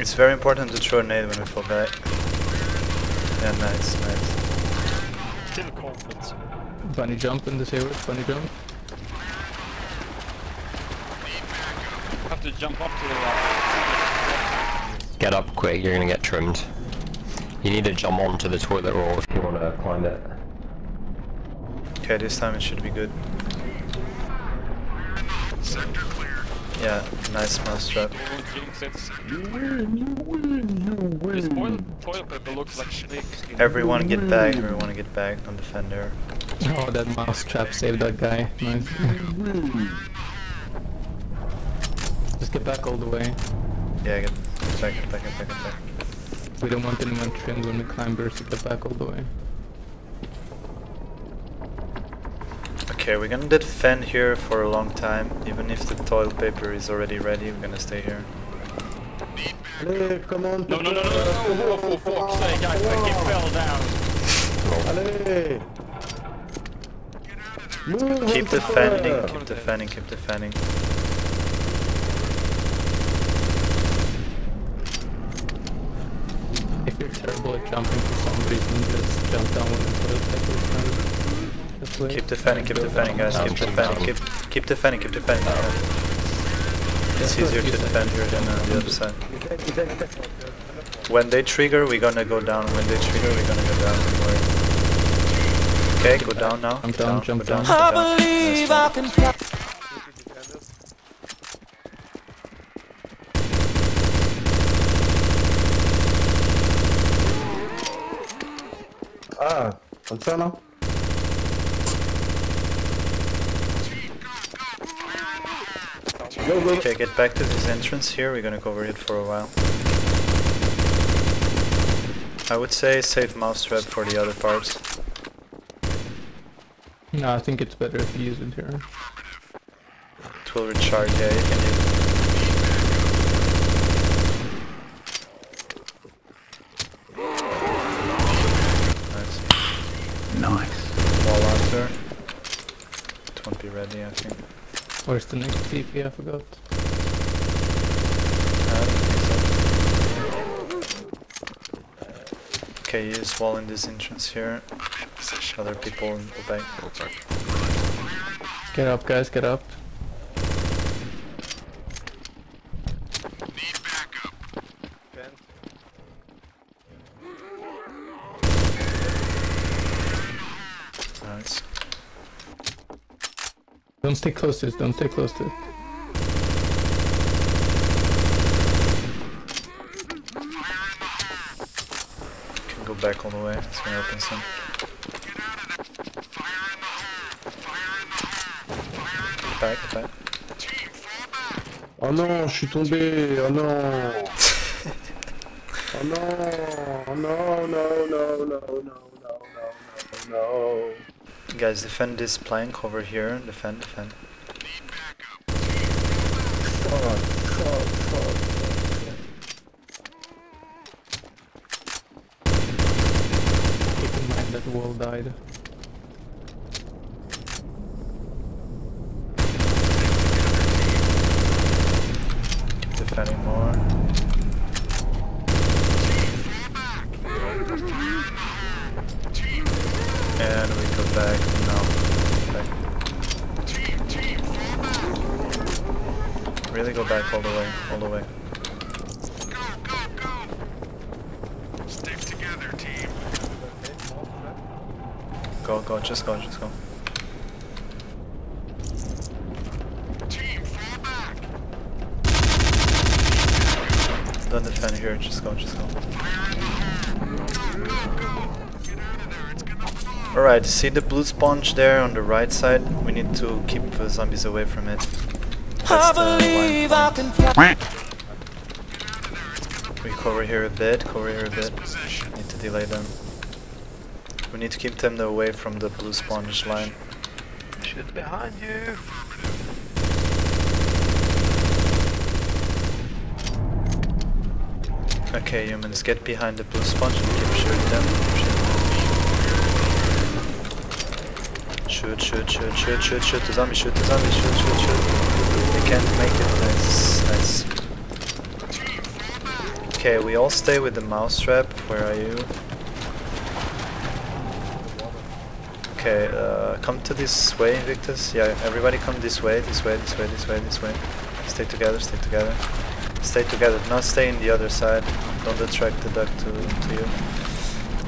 It's very important to throw a nade when we fall back. Yeah, nice, nice. still cold, but Bunny jump in the sailor, bunny jump. have to jump up to the uh, Get up quick, you're gonna get trimmed. You need to jump onto the toilet roll if you want to climb it. Okay, this time it should be good. Yeah, nice mousetrap. won't jinx it. This toilet, toilet paper looks like snake skin. Everyone get back, everyone get back, don't defend. Oh, that mouse trap saved that guy. Nice. Just get back all the way. Yeah, get back, get back, get back, get back. We don't want anyone trimmed when we climb burst to get back all the way. Okay, we're gonna defend here for a long time. Even if the toilet paper is already ready, we're gonna stay here. Allez, come on, No, no, no, no, no, no, for fuck's sake, I fucking fell down. Allez Move Keep defending, keep defending, keep defending. If you're terrible at jumping for some reason, just jump down when the toilet paper is done. This way. Keep defending, keep defending, guys. Keep defending, keep keep defending, keep defending. It's easier to defend here than on the other side. When they trigger, we're gonna go down. When they trigger, we're gonna go down. Okay, go down now. I'm down, go jump down. down. go down. Nice one. Comme Go, go, Okay, get back to this entrance here. We're gonna go over it for a while. I would say save mousetrap for the other parts. No, I think it's better if you use it here. It will recharge. Yeah, you can use it. Nice. Nice. Wall after. It won't be ready, I think. Where's the next TP? I forgot. Okay, use wall in this entrance here. Other people in the back. Get up, guys, get up. Don't stay close to it, don't stay close to it. Can go back all the way. It's gonna open some. Back, back. Oh non, je suis tombé. Oh non. Oh non. Oh non, no, no, no, no, no, no, no, no. Guys, defend this plank over here. Defend, defend. Fuck, fuck, fuck. Keep in mind that wall died. Keep defending more. And we go back now. Back. Really go back all the way, all the way. Go, go, go! Stick together, team. Go, go, just go, just go. Team, fall back! Don't defend here, just go, just go. Alright, see the blue sponge there on the right side? We need to keep the zombies away from it. That's the line point. We cover here a bit, cover here a bit. Need to delay them. We need to keep them away from the blue sponge line. Shit behind you. Okay, humans, get behind the blue sponge and keep shooting them. Shoot, shoot, shoot, shoot, shoot, shoot the zombie, shoot the zombie, shoot, shoot, shoot. They can't make it. Nice, nice. Okay, we all stay with the mousetrap. Where are you? Okay, uh, come to this way, Invictus. Yeah, everybody come this way, this way, this way, this way, this way. Stay together, stay together. Stay together, not stay in the other side. Don't attract the duck to, to you.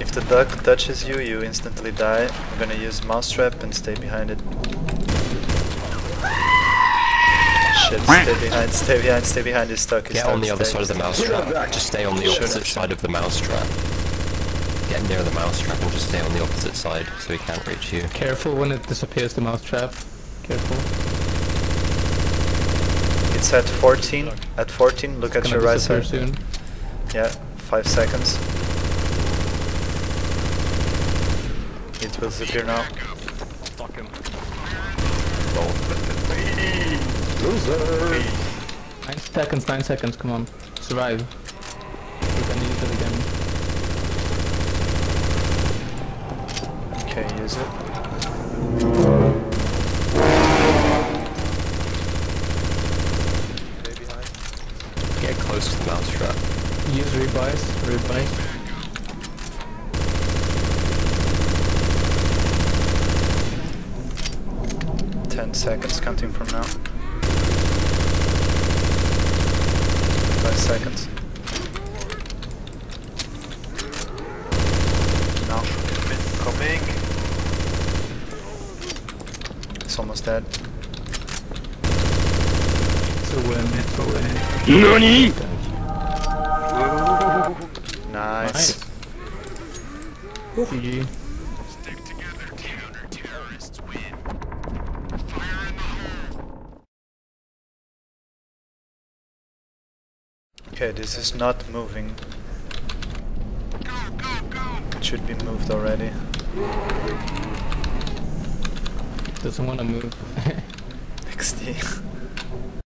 If the duck touches you, you instantly die. I'm gonna use mousetrap and stay behind it. Shit, stay behind, stay behind, stay behind this duck. It's Get on the other side of the mousetrap. Just stay on the opposite side of the mousetrap. Get near the mousetrap and just stay on the opposite side so he can't reach you. Careful when it disappears, the mousetrap. Careful. It's at 14. At 14, look at Gonna your right disappear side. soon. Yeah, 5 seconds. It will disappear now. Fuck him. Loser! Nine seconds, nine seconds, come on. Survive. We can use it again. Okay, use it. Get close to the mouse trap. Use rebuys, rebuys. Ten seconds counting from now. Five seconds. Now. Coming. It's almost dead. It's a win, it's a win. NANI?! Nice. Nice. Okay, this is not moving. It should be moved already. Doesn't wanna move. XD.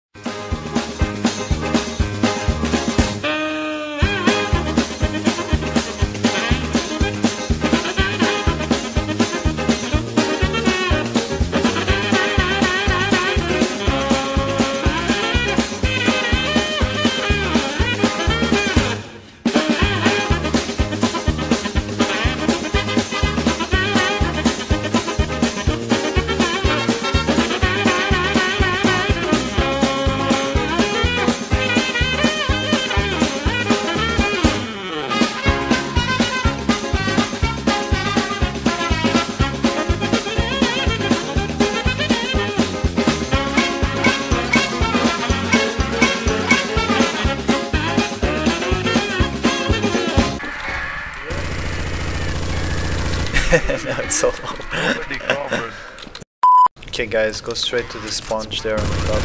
Okay guys, go straight to the sponge there on the top.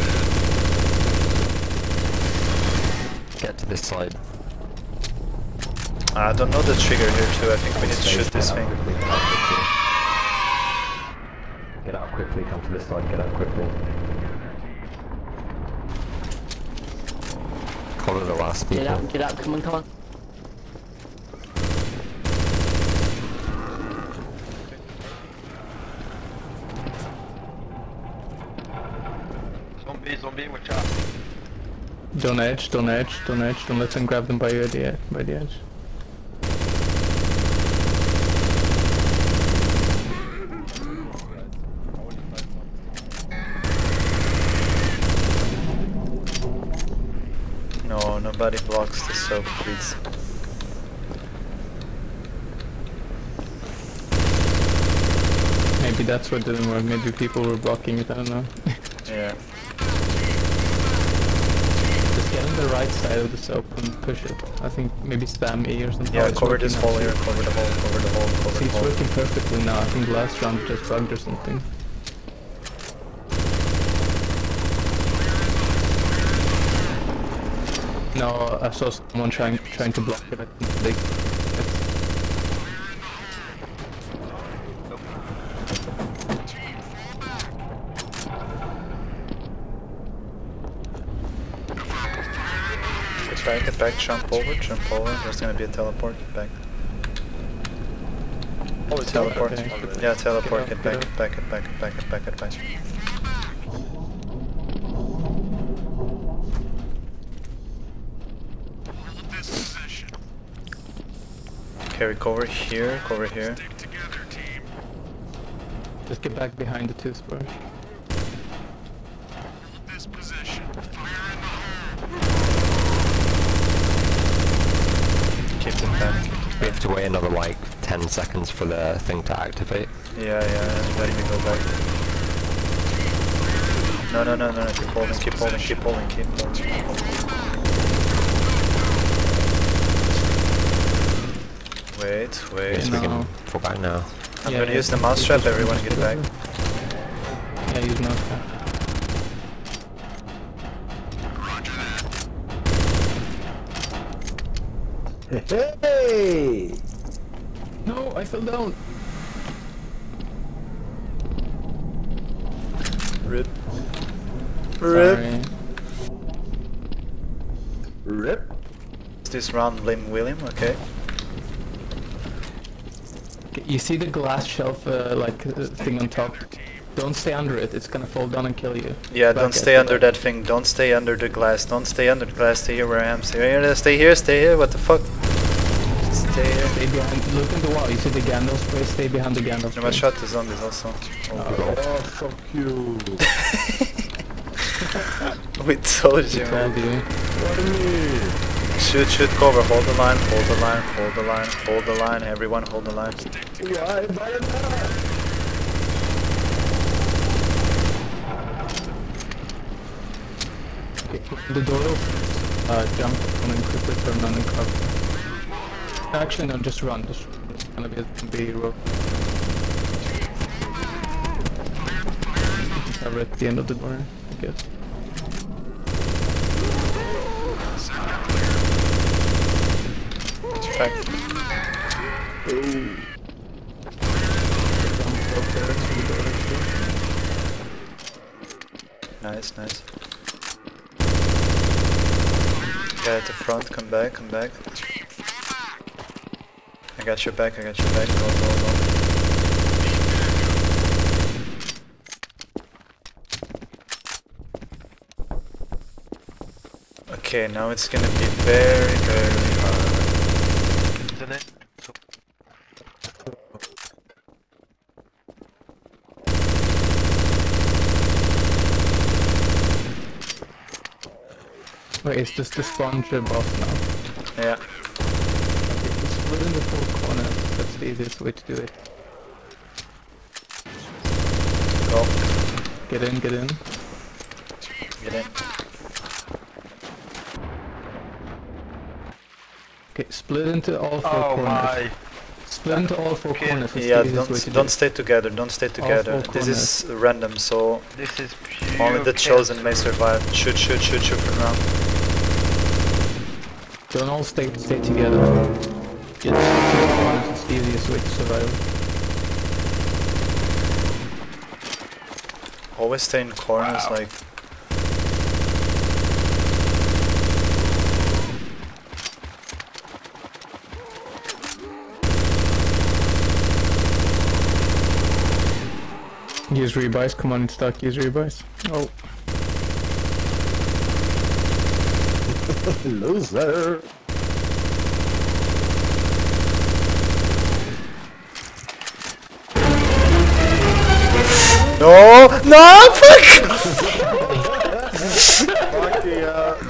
Get to this side. I don't know the trigger here too, I think we need to shoot this thing. Get out quickly, come to this side, get out quickly. Cover the last people. Get out, get out, come on, come on. Zombie, zombie, watch out. Don't edge, don't edge, don't edge, don't let them grab them by your the edge, by the edge. No, nobody blocks the soap, please. Maybe that's what didn't work, maybe people were blocking it, I don't know. Yeah. Just Get on the right side of the soap and push it. I think maybe spam E or something. Yeah, Oh, cover this hole here, cover the hole, cover the hole, cover See, the it's working perfectly now. I think last round just bugged or something. No, I saw someone trying trying to block it. I think they, it's, Get back, jump over, jump over. There's gonna be a teleport, get back. Oh, it's Teleport. okay. Yeah, teleport, Get get out, back, get get back, get back, get back, get back, get back. Okay, recover here, cover here. just get back behind the two spurs. Keep them back. We have to wait another like 10 seconds for the thing to activate. Yeah, yeah, let me go back. No, no, no, no, no, keep holding, keep holding, keep holding, keep holding. Keep holding. Wait, wait. Yes, we can fall back now. I'm Yeah, gonna yeah, use the yeah, mouse trap, everyone get back. over. Yeah, use mouse trap. Hey! No, I fell down. Rip. Rip. Sorry. Rip. This round blame William, okay? You see the glass shelf uh, like uh, thing on top? Don't stay under it. It's gonna fall down and kill you. Yeah, Back don't stay under that thing, don't stay under the glass, don't stay under the glass, stay here where I am, stay here, stay here, stay here, what the fuck? Stay. Stay behind. Look in the wall. You see the Gandalf spray? Stay behind the Gandalf I'm spray. gonna shot the zombies also. Oh, Oh, fuck you. we told you, I man. told you. What you? Shoot, shoot, cover, hold the line, hold the line, hold the line, hold the line, everyone hold the line. Why, why not? The door uh, jump on and quickly turn on and cover. Actually, no, just run. Just gonna be a be rope. Cover at the end of the door, I guess. Nice, nice. Guy at the front, come back, come back. I got your back, I got your back, go, go, go. Okay, now it's gonna be very, very hard. Wait, is this the sponge boss now? Yeah. Okay, so split in the four corners. That's the easiest way to do it. Go. Get in, get in. Get in. Okay, split into all four oh corners. my! Split into all four Okay. corners. That's Yeah, the easiest way to don't do don't it. stay together. Don't stay together. This is random, so This is pure only the chaos. chosen may survive. Shoot, shoot, shoot, shoot for now. Don't all stay stay together. Get to the corners. It's the easiest way to survive. Always stay in corners, like. Use rebuys. Come on, it's stuck. Use rebuys. Oh, Loser. No, no, fuck! Fuck.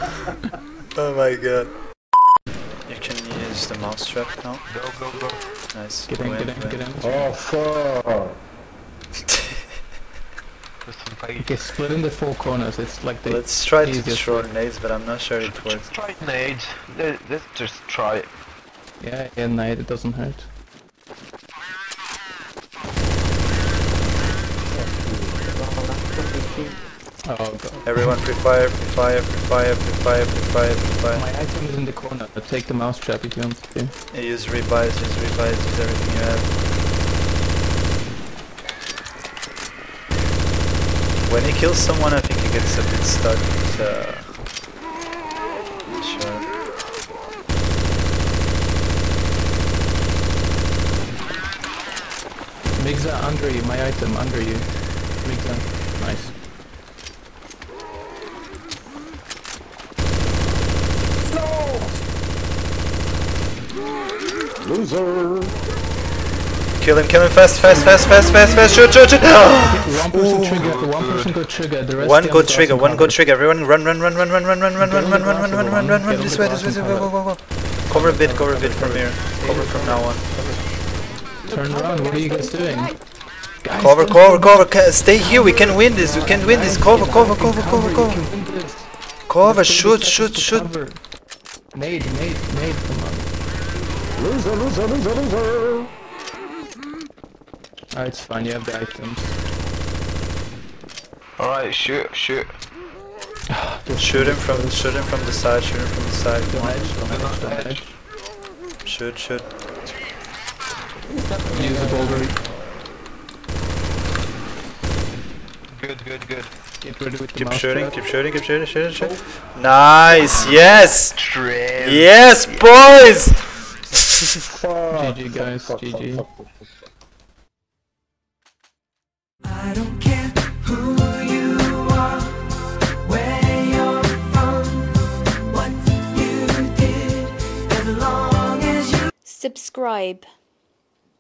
Oh my god. You can use the mouse trap now. Go, go, go. Nice. get in, get in, get in. Oh, fuck. with some fight. Okay, split in the four corners. It's like the Let's try to easiest throw nades, but I'm not sure it works. Try nades. Let- Let's just try it. Yeah, yeah, night. It doesn't hurt. Oh god. Everyone pre-fire, pre-fire, pre-fire, pre-fire, pre-fire, pre-fire. My item is in the corner. Take the mouse trap if you want to. Yeah, Use rebuys, use rebuys, use everything you have. When he kills someone, I think he gets a bit stuck. So... Sure. Migza under you. My item under you. Migza. Nice. Loser. Kill him, kill him fast, fast, fast, fast, fast, fast, shoot, shoot, shoot! One person trigger. One person go trigger. The rest. One go trigger, one go trigger, everyone run, run, run, run, run, run, run, run, run, run, run, run, run, run, run, run, Get on this way, this way, go, go, go, go. Cover a bit, cover a bit from here. Cover from now on. Turn around. What are you guys doing? Guys, Cover, cover, cover, stay here, we can win this, we can win this. Cover, cover, cover, cover, cover. can win this. Cover, shoot, shoot, shoot. Nade, nade, nade, come on. Loser, loser, loser, loser. Ah, it's fine, you have the items. Alright, shoot, shoot. Shoot him from, shoot him from the side, shoot him from the side. Don't edge, don't edge, don't edge. edge. Shoot, shoot. Use the boulder. Good, good, good. Get ready with the Keep shooting, keep shooting, keep shooting, shooting, shooting. Nice, yes! Trim. Yes, boys! Fuck. GG guys, Fuck, fuck, GG. fuck, fuck, fuck, fuck. I don't care who you are, where you're from, what you did, as long as you Subscribe.